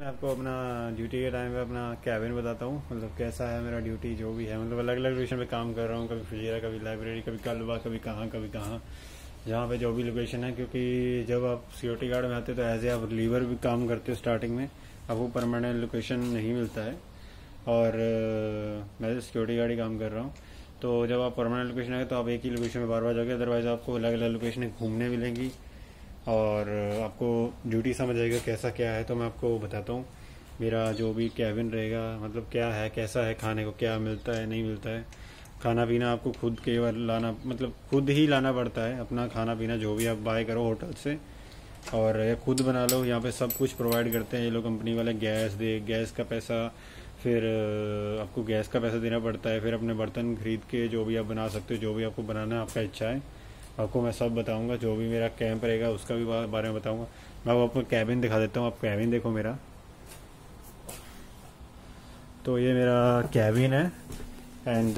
मैं आपको अपना ड्यूटी के टाइम पे अपना कैबिन बताता हूँ। मतलब कैसा है मेरा ड्यूटी जो भी है। मतलब अलग अलग लोकेशन पे काम कर रहा हूँ। कभी फुजिया कभी लाइब्रेरी कभी कलवा, कभी कहाँ कभी कहाँ। जहाँ पे जो भी लोकेशन है, क्योंकि जब आप सिक्योरिटी गार्ड में आते तो एज ए आप लीवर भी काम करते हो स्टार्टिंग में आपको परमानेंट लोकेशन नहीं मिलता है। और, मैं सिक्योरिटी गार्ड ही काम कर रहा हूँ। तो जब आप परमानेंट लोकेशन आए तो आप एक ही लोकेशन में बार बार जाओगे। अदरवाइज़ आपको अलग अलग लोकेशन घूमने मिलेंगी। और आपको ड्यूटी समझ आएगा कैसा क्या है तो मैं आपको बताता हूँ। मेरा जो भी कैबिन रहेगा मतलब क्या है, कैसा है खाने को, क्या मिलता है, नहीं मिलता है। खाना पीना आपको खुद केवल लाना मतलब खुद ही लाना पड़ता है। अपना खाना पीना जो भी आप बाय करो होटल से, और या खुद बना लो। यहाँ पे सब कुछ प्रोवाइड करते हैं। ये लोग कंपनी वाले गैस दे गैस का पैसा, फिर आपको गैस का पैसा देना पड़ता है। फिर अपने बर्तन खरीद के जो भी आप बना सकते हो, जो भी आपको बनाना आपका इच्छा है। आपको मैं सब बताऊँगा जो भी मेरा कैंप रहेगा उसका भी बारे में बताऊँगा। मैं आपको अपना कैबिन दिखा देता हूँ आप कैबिन देखो मेरा। तो ये मेरा कैबिन है एंड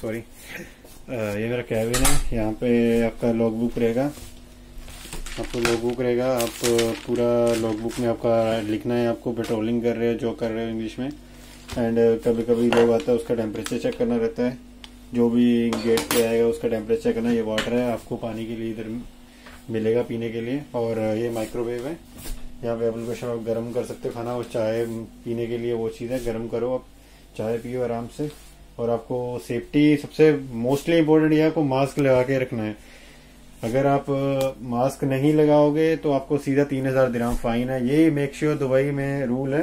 सॉरी uh, uh, ये मेरा कैबिन है। यहाँ पे आपका लॉग बुक रहेगा। आपको लॉग बुक रहेगा आप पूरा लॉग बुक में आपका लिखना है आपको पेट्रोलिंग कर रहे हो जो कर रहे हो इंग्लिश में। एंड uh, कभी कभी लोग आता है उसका टेम्परेचर चेक करना रहता है। जो भी गेट पे आएगा, उसका टेम्परेचर करना, ये वाटर है, आपको पानी के लिए इधर मिलेगा पीने के लिए। और ये माइक्रोवेव है। यहाँ पे एप्लीकेशन आप गर्म कर सकते हो खाना, और चाय पीने के लिए वो चीज़ है, गर्म करो आप। चाय पियो आराम से। और आपको सेफ्टी सबसे मोस्टली इम्पोर्टेंट ये आपको मास्क लगा के रखना है। अगर आप मास्क नहीं लगाओगे तो आपको सीधा तीन हज़ार दिराम फाइन है। ये मेक श्योर दुबई में रूल है।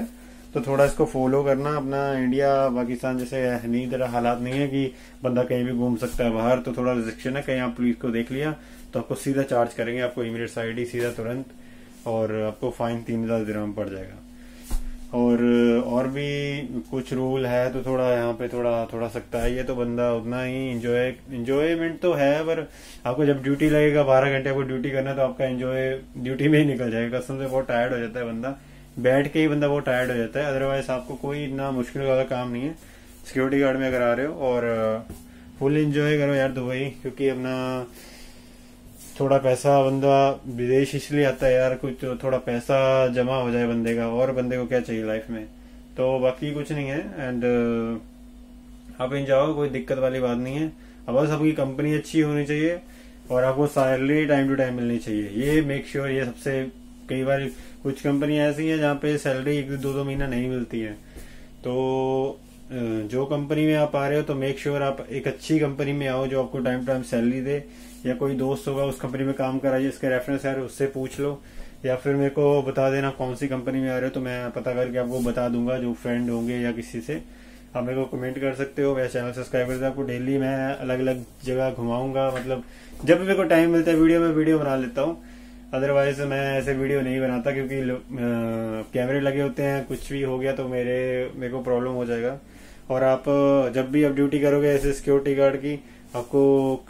तो थोड़ा इसको फॉलो करना अपना इंडिया पाकिस्तान जैसे नहीं तरह हालात नहीं है कि बंदा कहीं भी घूम सकता है बाहर तो थोड़ा रिस्ट्रिक्शन है, कहीं आप पुलिस को देख लिया तो आपको सीधा चार्ज करेंगे, आपको इमीडिएट आईडी सीधा तुरंत, और आपको फाइन तीन हज़ार दिराम पड़ जाएगा। और और भी कुछ रूल है तो थोड़ा यहाँ पे थोड़ा थोड़ा सकता है ये तो बंदा उतना ही इंजॉय इंजॉयमेंट तो है, पर आपको जब ड्यूटी लगेगा, बारह घंटे आपको ड्यूटी करना है तो आपका इंजॉय ड्यूटी में ही निकल जाएगा। कसम से बहुत टायर्ड हो जाता है बंदा। बैठ के ही बंदा बहुत टायर्ड हो जाता है अदरवाइज़ आपको कोई इतना मुश्किल वाला काम नहीं है। सिक्योरिटी गार्ड में अगर आ रहे हो और फुल इंजॉय करो यार दुबई, क्योंकि अपना थोड़ा पैसा बंदा विदेश इसलिए आता है यार, कुछ तो थोड़ा पैसा जमा हो जाए बंदे का, और बंदे को क्या चाहिए लाइफ में। तो बाकी कुछ नहीं है एंड आप इन जाओ कोई दिक्कत वाली बात नहीं है। अब बस आपकी कंपनी अच्छी होनी चाहिए, और आपको सैलरी टाइम टू टाइम मिलनी चाहिए। ये मेक श्योर sure ये सबसे कई बार कुछ कंपनी ऐसी है जहाँ पे सैलरी एक दो दो महीना नहीं मिलती है। तो जो कंपनी में आप आ रहे हो तो मेक श्योर sure आप एक अच्छी कंपनी में आओ जो आपको टाइम टाइम सैलरी दे, या कोई दोस्त होगा उस कंपनी में काम करा जिसके रेफरेंस है उससे पूछ लो, या फिर मेरे को बता देना कौन सी कंपनी में आ रहे हो तो मैं पता करके आपको बता दूँगा जो फ्रेंड होंगे या किसी से। आप मेरे को कमेंट कर सकते हो, मेरा चैनल सब्सक्राइब करते आपको डेली मैं अलग अलग जगह घुमाऊँगा मतलब जब भी मेरे को टाइम मिलता है वीडियो में वीडियो बना लेता हूँ। अदरवाइज़ मैं ऐसे वीडियो नहीं बनाता क्योंकि कैमरे लगे होते हैं, कुछ भी हो गया तो मेरे मेरे को प्रॉब्लम हो जाएगा। और आप जब भी आप ड्यूटी करोगे ऐसे सिक्योरिटी गार्ड की, आपको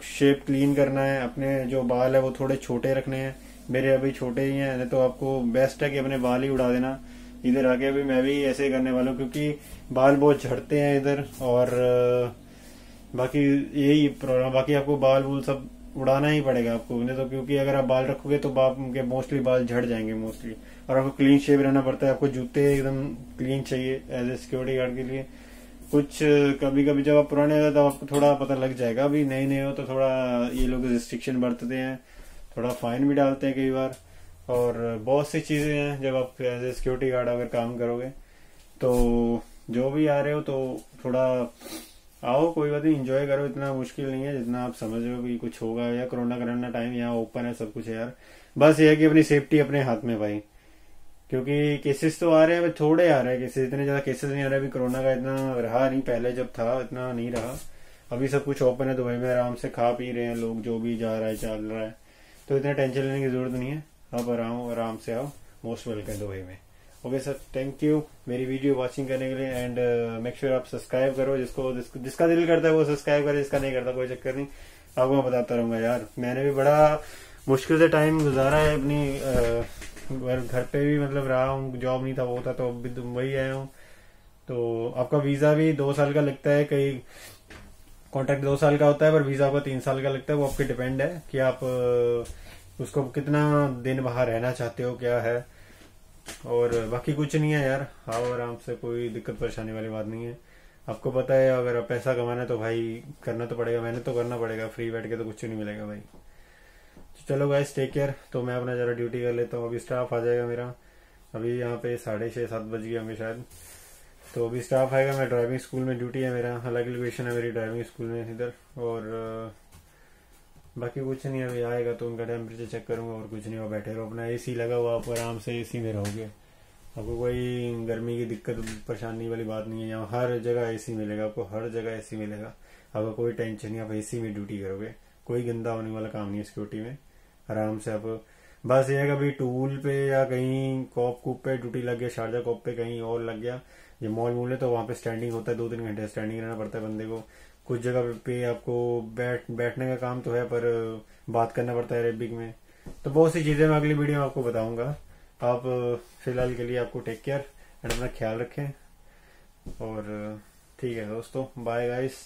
शेप क्लीन करना है, अपने जो बाल है वो थोड़े छोटे रखने हैं। मेरे अभी छोटे ही हैं तो आपको बेस्ट है कि अपने बाल ही उड़ा देना। इधर आके अभी मैं भी ऐसे करने वाला हूँ, क्योंकि बाल बहुत झड़ते हैं इधर। और बाकी यही प्रॉब्लम बाकी आपको बाल वूल सब उड़ाना ही पड़ेगा आपको तो क्योंकि अगर आप बाल रखोगे तो बाप के मोस्टली बाल झड़ जाएँगे मोस्टली और आपको क्लीन शेप रहना पड़ता है, आपको जूते एकदम क्लीन चाहिए एज ए सिक्योरिटी गार्ड के लिए। कुछ कभी कभी जब आप पुराने हो तो आपको थोड़ा पता लग जाएगा। अभी नए नए हो तो थोड़ा ये लोग रिस्ट्रिक्शन बरतते हैं, थोड़ा फाइन भी डालते हैं कई बार। और बहुत सी चीज़ें हैं जब आप एज ए सिक्योरिटी गार्ड अगर काम करोगे तो जो भी आ रहे हो तो थोड़ा आओ, कोई बात नहीं इंजॉय करो, इतना मुश्किल नहीं है जितना आप समझ रहे हो कि कुछ होगा या कोरोना कराना टाइम यहाँ ओपन है, सब कुछ है यार। बस ये है कि अपनी सेफ्टी अपने हाथ में भाई। क्योंकि केसेस तो आ रहे हैं थोड़े आ रहे हैं केसेस इतने ज़्यादा केसेस नहीं आ रहे, अभी कोरोना का इतना रहा नहीं, पहले जब था, इतना नहीं रहा। अभी सब कुछ ओपन है, दुबई में आराम से खा पी रहे हैं लोग, जो भी जा रहा है, चल रहा है। तो इतना टेंशन लेने की ज़रूरत नहीं है। आप आराम आराम से आओ मोस्ट वेलकम दुबई में। ओके सर थैंक यू मेरी वीडियो वॉचिंग करने के लिए एंड मेक श्योर आप सब्सक्राइब करो जिसको जिसको दिल करता है वो सब्सक्राइब करे जिसका नहीं करता कोई चक्कर नहीं। आपको मैं बताता रहूँगा यार मैंने भी बड़ा मुश्किल से टाइम गुजारा है अपनी uh, घर पे भी मतलब रहा हूँ जॉब नहीं था वो था तो अभी मुंबई आया हूँ। तो आपका वीज़ा भी दो साल का लगता है कई कॉन्ट्रैक्ट दो साल का होता है पर वीज़ा आपका तीन साल का लगता है वो आपके डिपेंड है कि आप uh, उसको कितना दिन बाहर रहना चाहते हो क्या है। और बाकी कुछ नहीं है यार। आओ आराम से, कोई दिक्कत, परेशानी वाली बात नहीं है। आपको पता है, अगर आप पैसा कमाना है तो भाई, करना तो पड़ेगा मैंने तो करना पड़ेगा फ्री बैठ के तो कुछ नहीं मिलेगा भाई। तो चलो गाइस टेक केयर तो मैं अपना जरा ड्यूटी कर लेता हूँ। अभी स्टाफ आ जाएगा मेरा। अभी यहाँ पे साढ़े छः सात बज गए होंगे शायद। तो अभी स्टाफ आएगा, मैं ड्राइविंग स्कूल में ड्यूटी है मेरा। अलग लोकेशन है मेरी ड्राइविंग स्कूल में इधर। और बाकी कुछ नहीं, अभी आएगा तो उनका टेम्परेचर चेक करूँगा और कुछ नहीं हो बैठे रहो, अपना एसी लगा हुआ, आप आराम से एसी में रहोगे। आपको कोई गर्मी की दिक्कत, परेशानी वाली बात नहीं है, यहाँ हर जगह एसी मिलेगा, आपको हर जगह एसी मिलेगा। आपको कोई टेंशन नहीं, आप एसी में ड्यूटी करोगे। कोई गंदा होने वाला काम नहीं है सिक्योरिटी में। आराम से आप, बस ये है कभी टूल पे या कहीं कॉप कूप पे ड्यूटी लग गया, शारजा कॉप पे कहीं और लग गया। ये मॉल मूल है तो वहाँ पे स्टैंडिंग होता है दो तीन घंटे स्टैंडिंग रहना पड़ता है बंदे को। कुछ जगह पे आपको बैठ, बैठने का काम तो है, पर बात करना पड़ता है अरेबिक में। तो बहुत सी चीज़ें मैं अगली वीडियो में आपको बताऊँगा। आप फ़िलहाल के लिए आपको टेक केयर एंड अपना ख्याल रखें। और ठीक है दोस्तों बाय गाइस